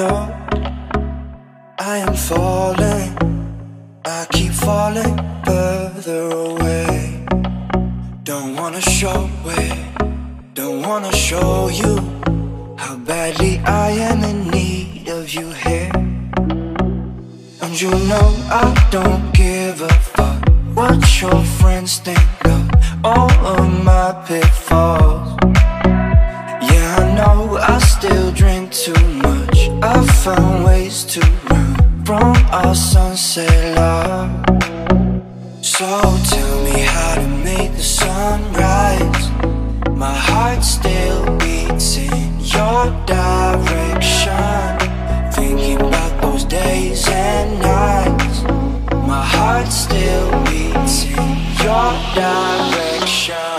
Know I am falling. I keep falling further away. Don't wanna show it. Don't wanna show you how badly I am in need of you here. And you know I don't give a fuck what your friends think of all of my pitfalls. Found ways to run from our sunset love. So tell me how to make the sunrise. My heart still beats in your direction. Thinking about those days and nights. My heart still beats in your direction.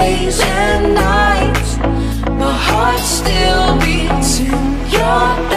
Days and nights. My heart still beats in your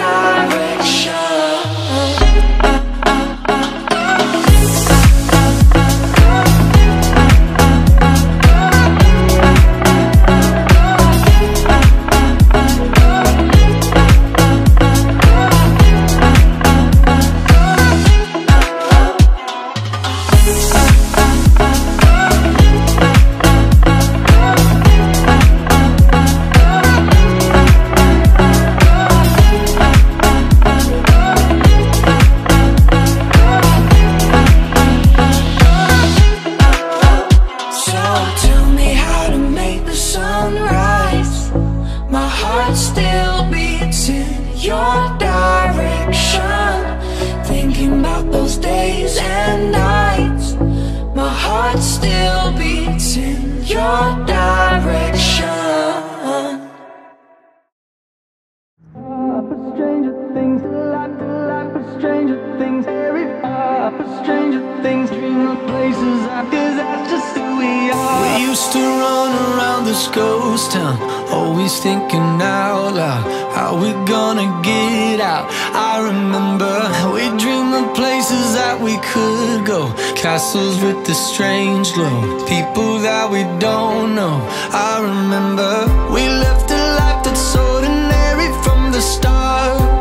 still beats in your direction. stranger things, a lot, a of stranger things, very far for stranger things, dream of places I, cause that's just who we are. We used to run around this ghost town, always thinking out loud, how we gonna get out. I remember we dreamed of places that we could go, castles with the strange glow, people that we don't know. I remember we left a life that's ordinary from the start.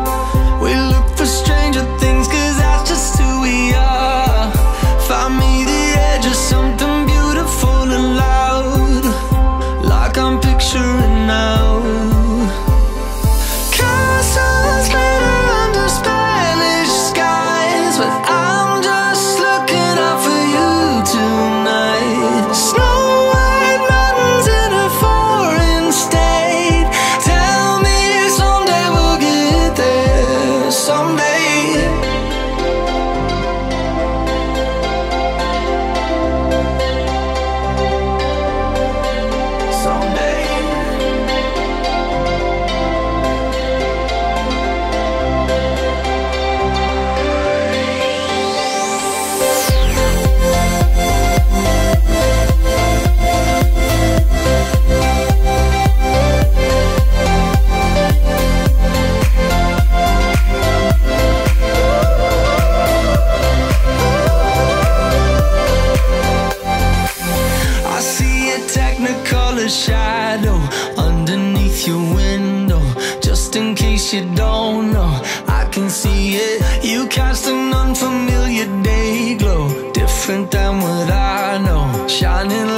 Glow, different than what I know.